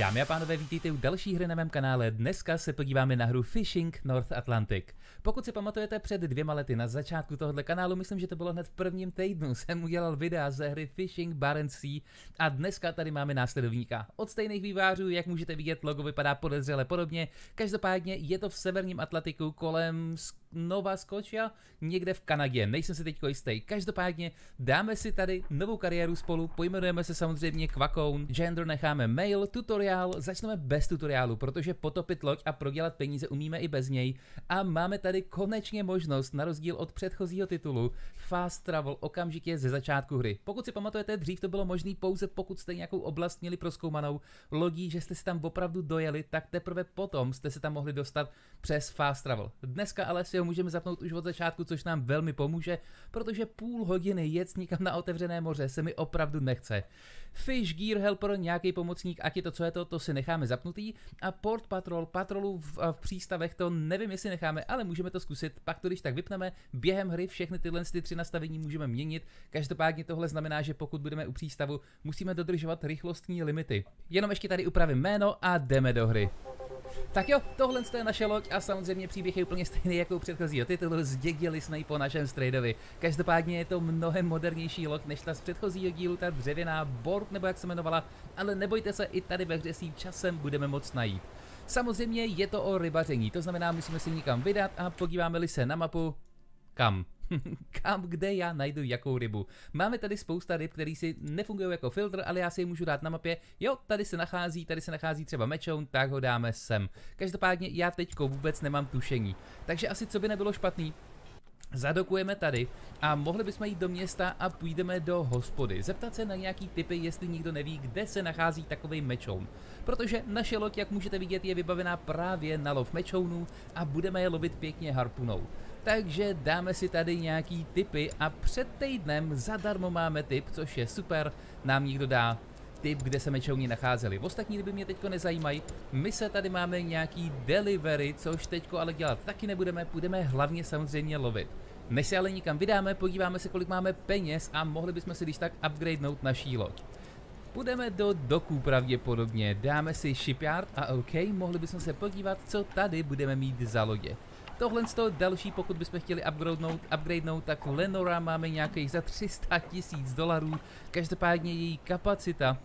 Dámy a pánové, vítejte u další hry na mém kanále. Dneska se podíváme na hru Fishing North Atlantic. Pokud si pamatujete před dvěma lety na začátku tohoto kanálu, myslím, že to bylo hned v prvním týdnu, jsem udělal videa ze hry Fishing Barents Sea a dneska tady máme následovníka. Od stejných vývářů, jak můžete vidět, logo vypadá podezřele podobně. Každopádně je to v severním Atlantiku kolem Nova Scotia, někde v Kanadě, nejsem si teď jistý. Každopádně dáme si tady novou kariéru spolu, pojmenujeme se samozřejmě Kvakoun, gender necháme mail, tutoriál, začneme bez tutoriálu, protože potopit loď a prodělat peníze umíme i bez něj a máme tady konečně možnost, na rozdíl od předchozího titulu, fast travel okamžitě ze začátku hry. Pokud si pamatujete, dřív to bylo možné pouze pokud jste nějakou oblast měli proskoumanou lodí, že jste si tam opravdu dojeli, tak teprve potom jste se tam mohli dostat přes fast travel. Dneska ale si ho můžeme zapnout už od začátku, což nám velmi pomůže, protože půl hodiny jet někam na otevřené moře se mi opravdu nechce. Fish Gear Helper, nějaký pomocník, ať je to co je to, to si necháme zapnutý a Port Patrol, patrolu v, v přístavech, to nevím, jestli necháme, ale můžeme to zkusit, pak to když tak vypneme, během hry všechny tyhle ty tři nastavení můžeme měnit, každopádně tohle znamená, že pokud budeme u přístavu, musíme dodržovat rychlostní limity. Jenom ještě tady upravím jméno a jdeme do hry. Tak jo, tohle je naše loď a samozřejmě příběh je úplně stejný jako u předchozího titulu, zdědili jsme ji po našem strejdovi. Každopádně je to mnohem modernější loď než ta z předchozího dílu, ta dřevěná Borg nebo jak se jmenovala, ale nebojte se, i tady ve hře si časem budeme moc najít. Samozřejmě je to o rybaření, to znamená musíme si někam vydat a podíváme-li se na mapu, kam? kam, kde já najdu jakou rybu. Máme tady spousta ryb, které si nefungují jako filtr, ale já si je můžu dát na mapě. Jo, tady se nachází, tady se nachází třeba mečoun, tak ho dáme sem. Každopádně já teďko vůbec nemám tušení. Takže asi co by nebylo špatný, Zadokujeme tady a mohli bychom jít do města a půjdeme do hospody. Zeptat se na nějaký typy, jestli nikdo neví, kde se nachází takový mečoun. Protože naše loď, jak můžete vidět, je vybavená právě na lov mečounů a budeme je lovit pěkně harpunou. Takže dáme si tady nějaký tipy a před týdnem zadarmo máme tip, což je super, nám někdo dá tip, kde se mečouni nacházeli. Ostatní ryby mě teďko nezajímají. My se tady máme nějaký delivery, což teďko ale dělat taky nebudeme, půjdeme hlavně samozřejmě lovit. Než se ale nikam vydáme, podíváme se, kolik máme peněz a mohli bychom si když tak upgradenout naší loď. Půjdeme do doků pravděpodobně, dáme si shipyard a OK, mohli bychom se podívat, co tady budeme mít za lodě. Tohle z toho další, pokud bychom chtěli upgradenout, upgradenout, tak Lenora máme nějakých za 300 tisíc dolarů. Každopádně její kapacita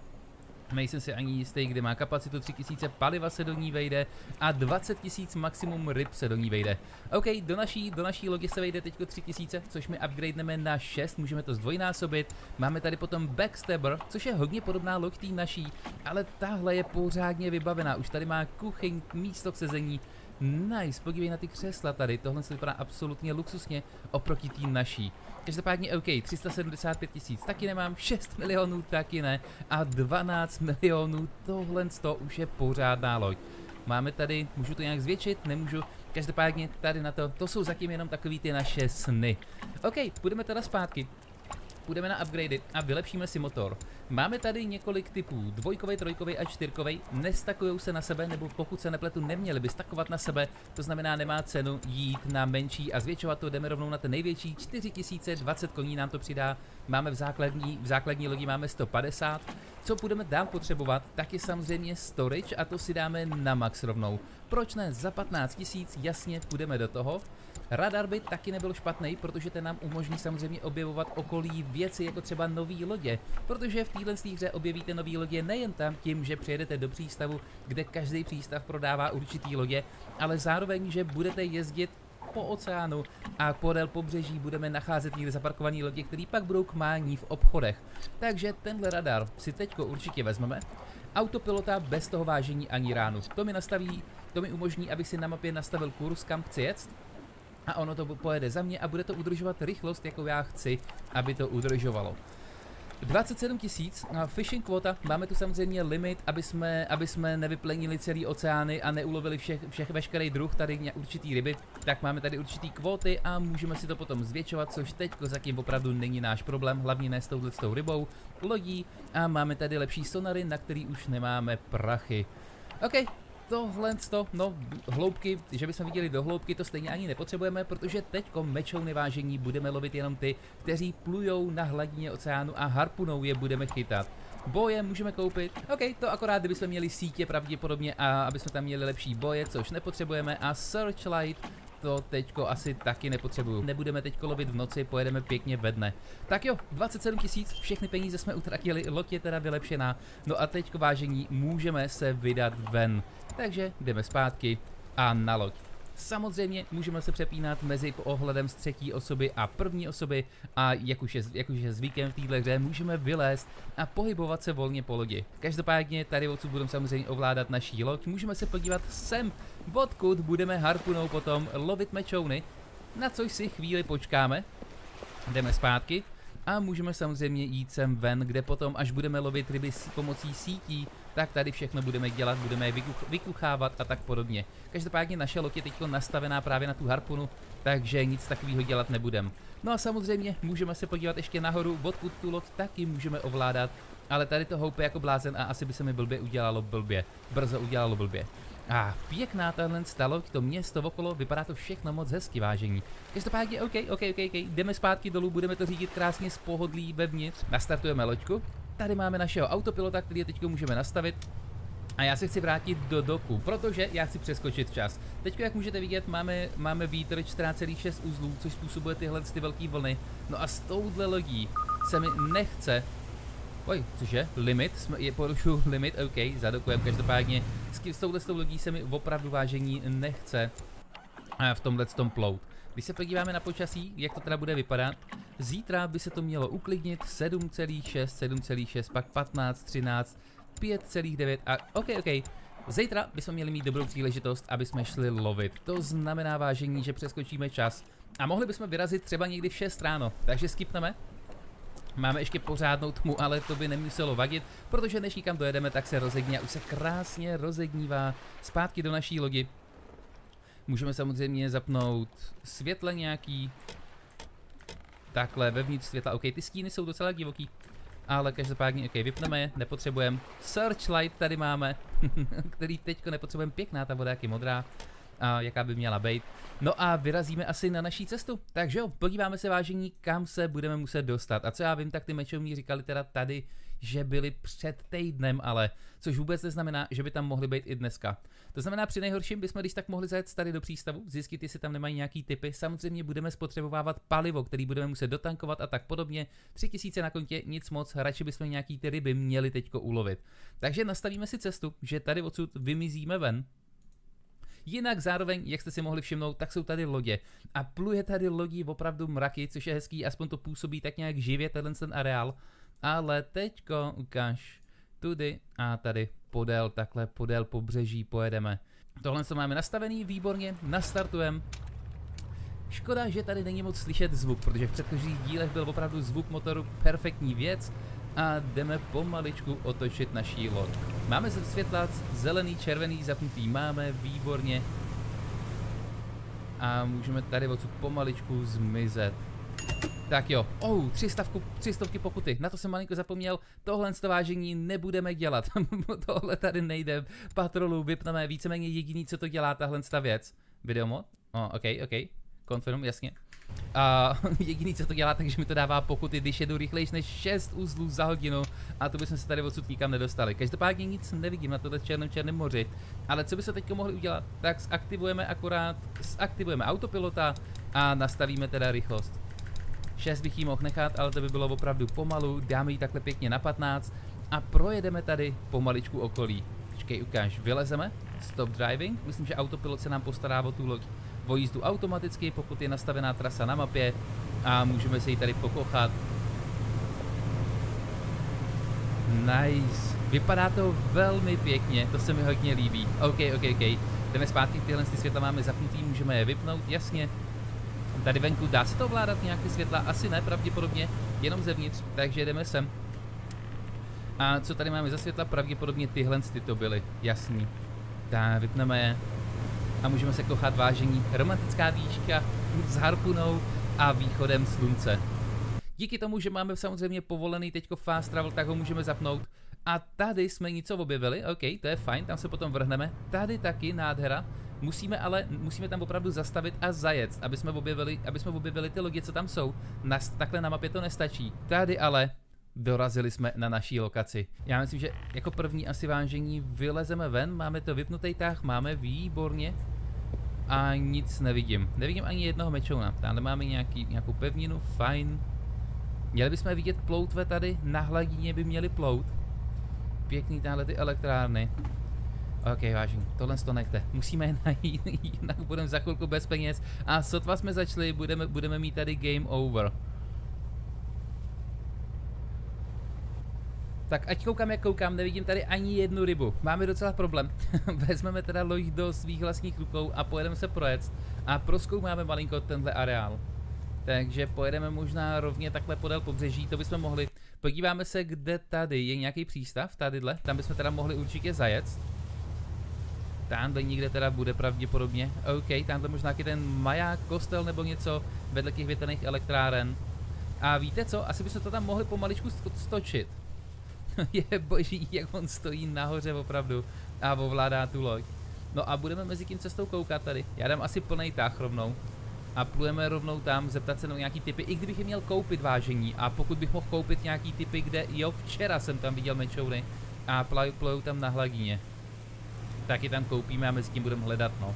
Nejsem si ani jistý, kde má kapacitu 3000, paliva se do ní vejde a 20 000 maximum ryb se do ní vejde. OK, do naší, do naší logy se vejde teď 3000, což my upgradeneme na 6, můžeme to zdvojnásobit. Máme tady potom Backstabber, což je hodně podobná log naší, ale tahle je pořádně vybavená. Už tady má kuchyň, místo k sezení, Nice, podívej na ty křesla tady, tohle se vypadá absolutně luxusně oproti tým naší. Každopádně OK, 375 tisíc taky nemám, 6 milionů taky ne a 12 milionů, tohle to už je pořádná loď. Máme tady, můžu to nějak zvětšit, nemůžu, každopádně tady na to, to jsou zatím jenom takový ty naše sny. OK, půjdeme teda zpátky, půjdeme na upgrady a vylepšíme si motor. Máme tady několik typů, dvojkový, trojkový a čtyřkový, nestakují se na sebe, nebo pokud se nepletu, neměli by stakovat na sebe, to znamená nemá cenu jít na menší a zvětšovat to, jdeme rovnou na ten největší, 4020 koní nám to přidá, máme v základní, v základní lodi máme 150, co budeme dál potřebovat, tak je samozřejmě storage a to si dáme na max rovnou. Proč ne, za 15 tisíc jasně půjdeme do toho. Radar by taky nebyl špatný, protože ten nám umožní samozřejmě objevovat okolí věci jako třeba nový lodě, protože v téhle hře objevíte nový lodě nejen tam tím, že přijedete do přístavu, kde každý přístav prodává určitý lodě, ale zároveň, že budete jezdit po oceánu a podél pobřeží budeme nacházet někde zaparkované lodě, které pak budou k mání v obchodech. Takže tenhle radar si teďko určitě vezmeme. Autopilota bez toho vážení ani ránu. To mi nastaví, to mi umožní, abych si na mapě nastavil kurz, kam chci jet a ono to pojede za mě a bude to udržovat rychlost, jako já chci, aby to udržovalo. 27 tisíc, fishing quota, máme tu samozřejmě limit, aby jsme, aby jsme nevyplenili celý oceány a neulovili všech, všech veškerý druh tady určitý ryby, tak máme tady určitý kvóty a můžeme si to potom zvětšovat, což teď zatím opravdu není náš problém, hlavně ne s touhle rybou, lodí a máme tady lepší sonary, na který už nemáme prachy. OK, tohle, to, no, hloubky, že bychom viděli do hloubky, to stejně ani nepotřebujeme, protože teďko mečou nevážení budeme lovit jenom ty, kteří plujou na hladině oceánu a harpunou je budeme chytat. Boje můžeme koupit. OK, to akorát, kdybychom měli sítě pravděpodobně a aby jsme tam měli lepší boje, což nepotřebujeme. A Searchlight to teďko asi taky nepotřebuju. Nebudeme teďko lovit v noci, pojedeme pěkně ve dne. Tak jo, 27 tisíc, všechny peníze jsme utratili, loď je teda vylepšená. No a teďko vážení, můžeme se vydat ven. Takže jdeme zpátky a na loď. Samozřejmě můžeme se přepínat mezi ohledem z třetí osoby a první osoby a jak už je, jak už je zvykem v této hře, můžeme vylézt a pohybovat se volně po lodi. Každopádně tady odsud budeme samozřejmě ovládat naší loď, můžeme se podívat sem, odkud budeme harpunou potom lovit mečouny, na což si chvíli počkáme. Jdeme zpátky a můžeme samozřejmě jít sem ven, kde potom, až budeme lovit ryby s pomocí sítí, tak tady všechno budeme dělat, budeme je vykuch vykuchávat a tak podobně. Každopádně naše loď je teď nastavená právě na tu harpunu, takže nic takového dělat nebudem. No a samozřejmě můžeme se podívat ještě nahoru, odkud tu loď taky můžeme ovládat, ale tady to houpe jako blázen a asi by se mi blbě udělalo blbě. Brzo udělalo blbě. A pěkná tahle stalo, to město okolo, vypadá to všechno moc hezky vážení. Každopádně, OK, OK, OK, OK, jdeme zpátky dolů, budeme to řídit krásně z pohodlí vevnitř. Nastartujeme loďku. Tady máme našeho autopilota, který teď můžeme nastavit. A já se chci vrátit do doku, protože já chci přeskočit čas. Teď, jak můžete vidět, máme, máme vítr 14,6 uzlů, což způsobuje tyhle ty velké vlny. No a s touhle lodí se mi nechce Oj, cože? Limit? Jsme, je porušu limit? OK, zadokujem. Každopádně s touhle s tou lodí se mi opravdu vážení nechce v tomhle tom plout. Když se podíváme na počasí, jak to teda bude vypadat, zítra by se to mělo uklidnit 7,6, 7,6, pak 15, 13, 5,9 a OK, OK. Zítra bychom měli mít dobrou příležitost, aby jsme šli lovit. To znamená vážení, že přeskočíme čas a mohli bychom vyrazit třeba někdy v 6 ráno, takže skipneme Máme ještě pořádnou tmu, ale to by nemuselo vadit, protože než nikam dojedeme, tak se rozední a už se krásně rozednívá zpátky do naší lodi. Můžeme samozřejmě zapnout světle nějaký. Takhle, vevnitř světla, ok, ty stíny jsou docela divoký. Ale každopádně, ok, vypneme je, nepotřebujeme. Searchlight tady máme, který teďko nepotřebujeme, pěkná ta voda, jak je modrá jaká by měla být. No a vyrazíme asi na naší cestu. Takže jo, podíváme se vážení, kam se budeme muset dostat. A co já vím, tak ty mečovní říkali teda tady, že byli před týdnem, ale což vůbec neznamená, že by tam mohli být i dneska. To znamená, při nejhorším bychom když tak mohli zajet tady do přístavu, zjistit, jestli tam nemají nějaký typy. Samozřejmě budeme spotřebovávat palivo, který budeme muset dotankovat a tak podobně. 3000 na kontě, nic moc, radši bychom nějaký ty ryby měli teďko ulovit. Takže nastavíme si cestu, že tady odsud vymizíme ven, Jinak zároveň, jak jste si mohli všimnout, tak jsou tady lodě. A pluje tady lodí opravdu mraky, což je hezký, aspoň to působí tak nějak živě tenhle ten areál. Ale teďko ukáž tudy a tady podél, takhle podél pobřeží pojedeme. Tohle co máme nastavený, výborně, nastartujeme. Škoda, že tady není moc slyšet zvuk, protože v předchozích dílech byl opravdu zvuk motoru perfektní věc a jdeme pomaličku otočit naší loď. Máme světla zelený, červený zapnutý, máme, výborně. A můžeme tady odsud pomaličku zmizet. Tak jo, oh, 300, 300 pokuty, na to jsem malinko zapomněl, tohle vážení nebudeme dělat, tohle tady nejde, patrolu vypneme, víceméně jediný, co to dělá tahle věc. Videomod? Oh, ok, ok, confirm, jasně. A jediný, co to dělá, takže mi to dává pokuty, když jedu rychlejší než 6 uzlů za hodinu a to bychom se tady odsud nikam nedostali. Každopádně nic nevidím na tohle černém černém moři, ale co by se teď mohli udělat, tak zaktivujeme akorát, zaktivujeme autopilota a nastavíme teda rychlost. 6 bych jí mohl nechat, ale to by bylo opravdu pomalu, dáme ji takhle pěkně na 15 a projedeme tady pomaličku okolí. Počkej, ukáž, vylezeme, stop driving, myslím, že autopilot se nám postará o tu loď o jízdu automaticky, pokud je nastavená trasa na mapě a můžeme se ji tady pokochat. Nice. Vypadá to velmi pěkně, to se mi hodně líbí. OK, OK, OK. Jdeme zpátky, tyhle ty světla máme zapnutý, můžeme je vypnout, jasně. Tady venku dá se to ovládat nějaké světla? Asi ne, pravděpodobně, jenom zevnitř, takže jdeme sem. A co tady máme za světla? Pravděpodobně tyhle ty to byly, jasný. Tak, vypneme je a můžeme se kochat vážení. Romantická výška s harpunou a východem slunce. Díky tomu, že máme samozřejmě povolený teďko fast travel, tak ho můžeme zapnout. A tady jsme něco objevili, OK, to je fajn, tam se potom vrhneme. Tady taky nádhera. Musíme ale, musíme tam opravdu zastavit a zajet, aby jsme objevili, aby jsme objevili ty lodě, co tam jsou. Na, takhle na mapě to nestačí. Tady ale dorazili jsme na naší lokaci. Já myslím, že jako první asi vážení vylezeme ven, máme to vypnutý tah, máme výborně a nic nevidím. Nevidím ani jednoho mečouna. Tam máme nějaký, nějakou pevninu, fajn. Měli bychom vidět ploutve tady, na hladině by měli plout. Pěkný tahle ty elektrárny. OK, vážení, tohle to nechte. Musíme najít, jinak budeme za chvilku bez peněz. A sotva jsme začali, budeme, budeme mít tady game over. Tak ať koukám, jak koukám, nevidím tady ani jednu rybu. Máme docela problém. Vezmeme teda loď do svých vlastních rukou a pojedeme se projet a proskoumáme malinko tenhle areál. Takže pojedeme možná rovně takhle podél pobřeží, to bychom mohli. Podíváme se, kde tady je nějaký přístav, tadyhle, tam bychom teda mohli určitě zajet. Tamhle někde teda bude pravděpodobně. OK, tamhle možná nějaký ten maják, kostel nebo něco vedle těch větrných elektráren. A víte co, asi bychom to tam mohli pomaličku stočit. je boží, jak on stojí nahoře opravdu a ovládá tu loď. No a budeme mezi tím cestou koukat tady. Já dám asi plný táh rovnou. A plujeme rovnou tam, zeptat se na nějaký typy, i kdybych je měl koupit vážení. A pokud bych mohl koupit nějaký typy, kde jo, včera jsem tam viděl mečouny a plujou tam na hladině. Taky tam koupíme a mezi tím budeme hledat, no.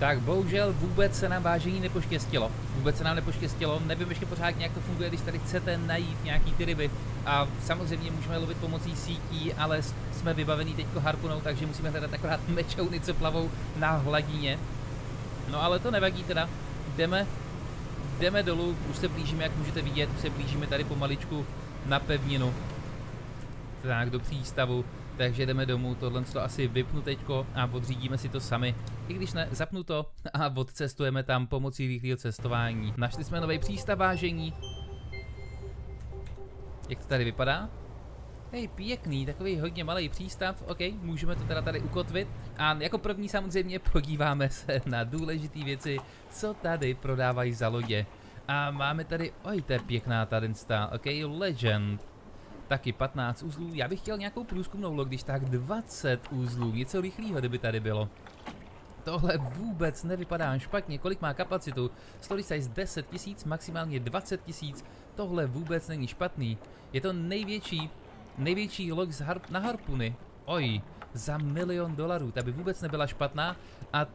Tak bohužel vůbec se nám vážení nepoštěstilo. Vůbec se nám nepoštěstilo, nevím ještě pořád jak to funguje, když tady chcete najít nějaký ty ryby. A samozřejmě můžeme lovit pomocí sítí, ale jsme vybavení teďko harpunou, takže musíme hledat akorát mečouny, co plavou na hladině. No ale to nevadí teda, jdeme, jdeme dolů, už se blížíme, jak můžete vidět, už se blížíme tady pomaličku na pevninu. Tak, do přístavu takže jdeme domů, tohle to asi vypnu teďko a odřídíme si to sami. I když ne, zapnu to a odcestujeme tam pomocí rychlého cestování. Našli jsme nový přístav vážení. Jak to tady vypadá? Hej, pěkný, takový hodně malý přístav, ok, můžeme to teda tady ukotvit. A jako první samozřejmě podíváme se na důležité věci, co tady prodávají za lodě. A máme tady, oj, to je pěkná tady ok, Legend taky 15 uzlů. Já bych chtěl nějakou průzkumnou log, když tak 20 uzlů, něco rychlého, kdyby tady bylo. Tohle vůbec nevypadá špatně, kolik má kapacitu, story size 10 tisíc, maximálně 20 tisíc, tohle vůbec není špatný. Je to největší, největší log z harp, na harpuny, oj, za milion dolarů, ta by vůbec nebyla špatná a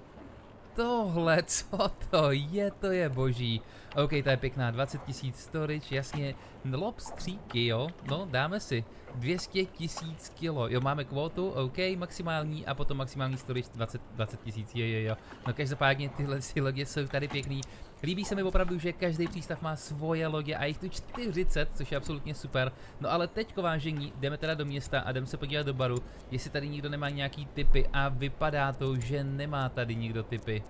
tohle, co to je, to je boží. OK, to je pěkná, 20 tisíc storage, jasně, lobstříky, jo, no, dáme si. 200 tisíc kilo, jo, máme kvótu, OK, maximální a potom maximální storage 20, 20 tisíc, jo, jo, jo. No každopádně tyhle si lodě jsou tady pěkný. Líbí se mi opravdu, že každý přístav má svoje lodě a jich tu 40, což je absolutně super. No ale teďko vážení, jdeme teda do města a jdeme se podívat do baru, jestli tady nikdo nemá nějaký typy a vypadá to, že nemá tady nikdo typy.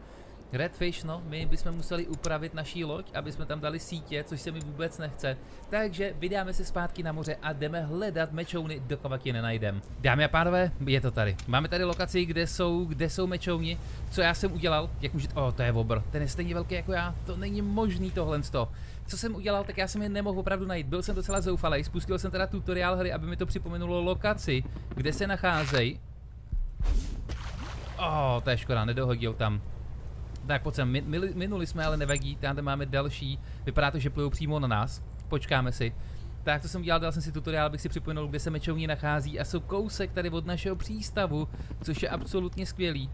Redfish, no, my bychom museli upravit naší loď, aby jsme tam dali sítě, což se mi vůbec nechce. Takže vydáme se zpátky na moře a jdeme hledat mečouny, dokud je nenajdem. Dámy a pánové, je to tady. Máme tady lokaci, kde jsou, kde jsou mečouni. Co já jsem udělal, jak můžete, oh, to je obr, ten je stejně velký jako já, to není možný tohle to. Co jsem udělal, tak já jsem je nemohl opravdu najít. Byl jsem docela zoufalý, spustil jsem teda tutoriál hry, aby mi to připomenulo lokaci, kde se nacházejí. Oh, to je škoda, nedohodil tam. Tak pojď sem, minuli jsme, ale nevadí, tam máme další, vypadá to, že plujou přímo na nás, počkáme si. Tak to jsem udělal, dal jsem si tutoriál, abych si připomenul, kde se mečovní nachází a jsou kousek tady od našeho přístavu, což je absolutně skvělý.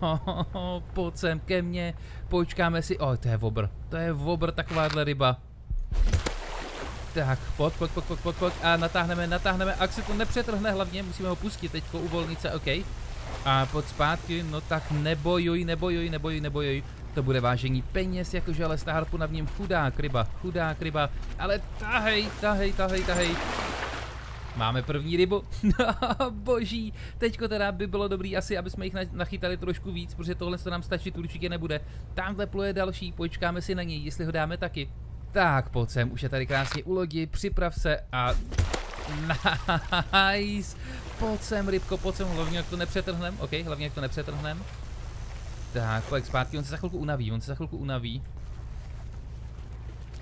Oh, pojď sem ke mně, počkáme si, oh, to je vobr, to je vobr, takováhle ryba. Tak, pojď, pojď, pojď, pojď, pojď, a natáhneme, natáhneme, ak se to nepřetrhne hlavně, musíme ho pustit teďko, uvolnit se, OK a pod zpátky, no tak nebojuj, nebojuj, nebojuj, nebojuj. To bude vážení peněz, jakože ale ta harpuna v něm chudá kryba, chudá kryba, ale tahej, tahej, tahej, tahej. Máme první rybu. Boží, teďko teda by bylo dobrý asi, aby jsme jich nachytali trošku víc, protože tohle se nám stačit určitě nebude. Tamhle pluje další, počkáme si na něj, jestli ho dáme taky. Tak, pojď sem, už je tady krásně u lodi, připrav se a... Nice! Pojď sem, rybko, pojď sem, hlavně jak to nepřetrhnem, ok, hlavně jak to nepřetrhnem. Tak, pojď zpátky, on se za chvilku unaví, on se za chvilku unaví.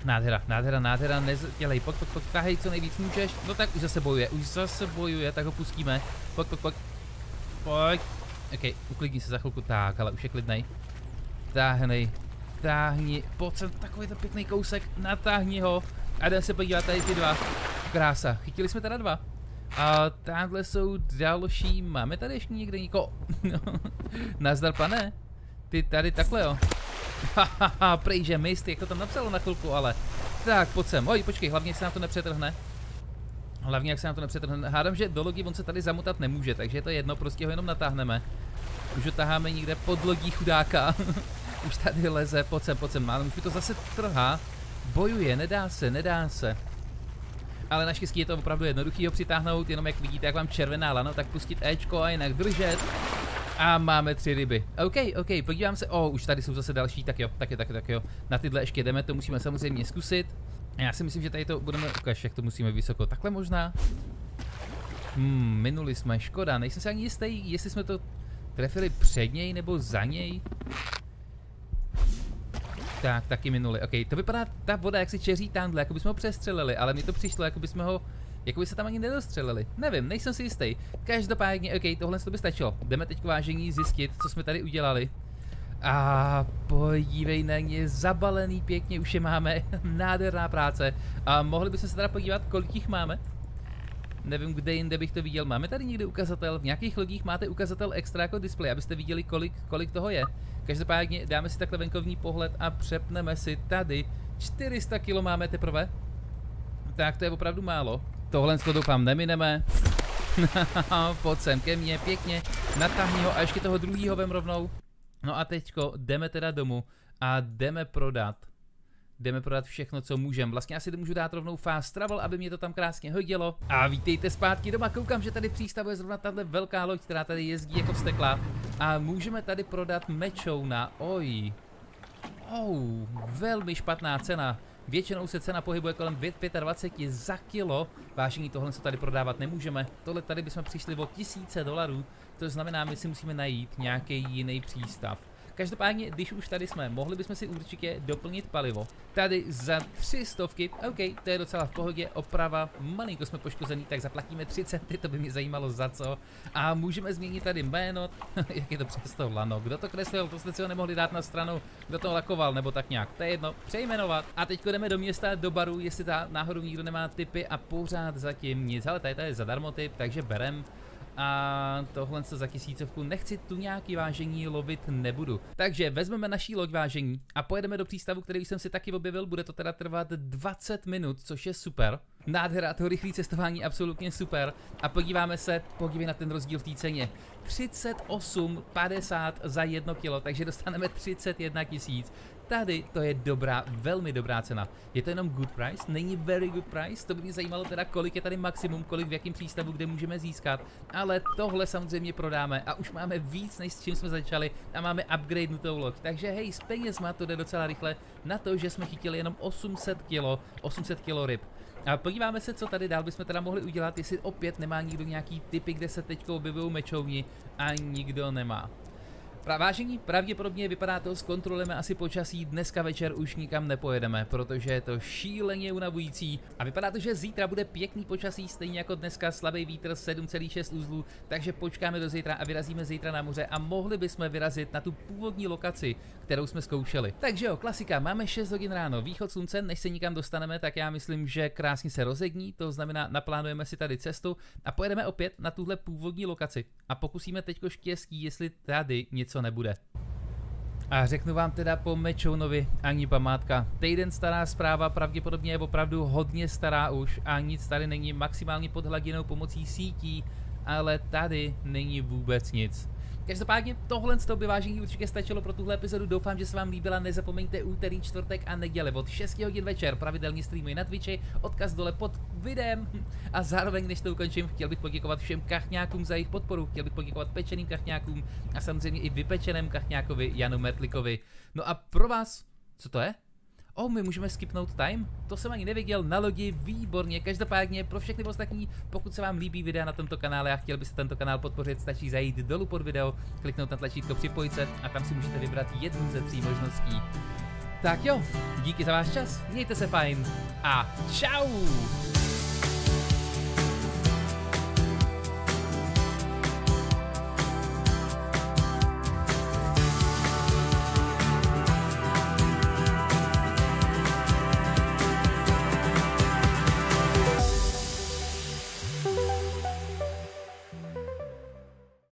Nádhera, nádhera, nádhera, nezdělej, pojď, pojď, pojď, tahej co nejvíc můžeš, no tak už zase bojuje, už zase bojuje, tak ho pustíme, pojď, pojď, pojď, pojď, ok, uklidni se za chvilku, tak, ale už je klidnej, táhnej, táhni, pojď sem, takový to pěkný kousek, natáhni ho, A jdeme se podívat tady ty dva. Krása, chytili jsme teda dva. A tamhle jsou další, máme tady ještě někde někoho. Nazdar pane. Ty tady takhle jo. Hahaha, prejže mist, jak to tam napsalo na chvilku, ale. Tak, pojď sem. Oj, počkej, hlavně jak se nám to nepřetrhne. Hlavně jak se nám to nepřetrhne. Hádám, že do logi on se tady zamotat nemůže, takže je to jedno, prostě ho jenom natáhneme. Už ho taháme někde pod logí chudáka. už tady leze, pojď sem, pojď sem, mám, už mi to zase trhá. Bojuje, nedá se, nedá se. Ale naštěstí je to opravdu jednoduchý ho přitáhnout, jenom jak vidíte, jak vám červená lano, tak pustit Ečko a jinak držet. A máme tři ryby. OK, OK, podívám se. O, oh, už tady jsou zase další, tak jo, tak jo, tak jo, tak jo. Na tyhle ještě jdeme, to musíme samozřejmě zkusit. Já si myslím, že tady to budeme, ukaž, jak to musíme vysoko. Takhle možná. Hmm, minuli jsme, škoda, nejsem si ani jistý, jestli jsme to trefili před něj nebo za něj. Tak, taky minuli. OK, to vypadá ta voda, jak si čeří tamhle, jako bychom ho přestřelili, ale mi to přišlo, jako bychom ho jako by se tam ani nedostřelili. Nevím, nejsem si jistý. Každopádně, OK, tohle to by stačilo. Jdeme teď k vážení zjistit, co jsme tady udělali. A podívej na ně, zabalený pěkně, už je máme, nádherná práce. A mohli bychom se teda podívat, kolik jich máme? Nevím, kde jinde bych to viděl. Máme tady někde ukazatel? V nějakých lodích máte ukazatel extra jako display, abyste viděli, kolik, kolik toho je. Každopádně dáme si takhle venkovní pohled a přepneme si tady. 400 kg máme teprve. Tak to je opravdu málo. Tohle to doufám nemineme. Pojď sem ke mně, pěkně, natáhni ho a ještě toho druhýho vem rovnou. No a teďko jdeme teda domů a jdeme prodat. Jdeme prodat všechno, co můžeme. Vlastně asi můžu dát rovnou fast travel, aby mě to tam krásně hodilo. A vítejte zpátky doma. Koukám, že tady v přístavu je zrovna tahle velká loď, která tady jezdí jako vstekla. A můžeme tady prodat mečouna. Oj. Oh, velmi špatná cena. Většinou se cena pohybuje kolem 25 za kilo. Vážení, tohle se tady prodávat nemůžeme. Tohle tady bychom přišli o tisíce dolarů. To znamená, my si musíme najít nějaký jiný přístav. Každopádně, když už tady jsme, mohli bychom si určitě doplnit palivo. Tady za tři stovky, OK, to je docela v pohodě, oprava, malinko jsme poškozený, tak zaplatíme 3 centy, to by mě zajímalo za co. A můžeme změnit tady jméno, jak je to přesto lano, kdo to kreslil, to jste si ho nemohli dát na stranu, kdo to lakoval, nebo tak nějak, to je jedno, přejmenovat. A teď jdeme do města, do baru, jestli ta náhodou nikdo nemá typy a pořád zatím nic, ale tady, tady je zadarmo typ, takže berem a tohle se za tisícovku nechci tu nějaký vážení lovit nebudu. Takže vezmeme naší loď vážení a pojedeme do přístavu, který jsem si taky objevil, bude to teda trvat 20 minut, což je super. Nádhera, to rychlé cestování absolutně super. A podíváme se, podívej na ten rozdíl v té ceně. 38,50 za jedno kilo, takže dostaneme 31 tisíc tady to je dobrá, velmi dobrá cena. Je to jenom good price, není very good price, to by mě zajímalo teda, kolik je tady maximum, kolik v jakém přístavu, kde můžeme získat, ale tohle samozřejmě prodáme a už máme víc, než s čím jsme začali a máme upgrade nutou loď, takže hej, s penězma to jde docela rychle na to, že jsme chytili jenom 800 kilo, 800 kilo ryb. A podíváme se, co tady dál bychom teda mohli udělat, jestli opět nemá nikdo nějaký typy, kde se teď objevují mečovni a nikdo nemá. Vážení, pravděpodobně vypadá to, zkontrolujeme asi počasí, dneska večer už nikam nepojedeme, protože je to šíleně unavující a vypadá to, že zítra bude pěkný počasí, stejně jako dneska slabý vítr 7,6 uzlů, takže počkáme do zítra a vyrazíme zítra na moře a mohli bychom vyrazit na tu původní lokaci, kterou jsme zkoušeli. Takže jo, klasika, máme 6 hodin ráno, východ slunce, než se nikam dostaneme, tak já myslím, že krásně se rozední, to znamená, naplánujeme si tady cestu a pojedeme opět na tuhle původní lokaci a pokusíme teďko štěstí, jestli tady něco něco nebude. A řeknu vám teda po Mečounovi ani památka. Týden stará zpráva pravděpodobně je opravdu hodně stará už a nic tady není maximálně pod hladinou pomocí sítí, ale tady není vůbec nic. Každopádně tohle z toho by vážení určitě stačilo pro tuhle epizodu. Doufám, že se vám líbila. Nezapomeňte úterý, čtvrtek a neděle od 6 hodin večer pravidelně streamuji na Twitchi. Odkaz dole pod videem. A zároveň, než to ukončím, chtěl bych poděkovat všem kachňákům za jejich podporu. Chtěl bych poděkovat pečeným kachňákům a samozřejmě i vypečeném kachňákovi Janu Mertlikovi. No a pro vás, co to je? Oh, my můžeme skipnout time? To jsem ani nevěděl, na lodi, výborně. Každopádně pro všechny ostatní, pokud se vám líbí videa na tomto kanále a chtěl byste tento kanál podpořit, stačí zajít dolů pod video, kliknout na tlačítko připojit se a tam si můžete vybrat jednu ze tří možností. Tak jo, díky za váš čas, mějte se fajn a čau!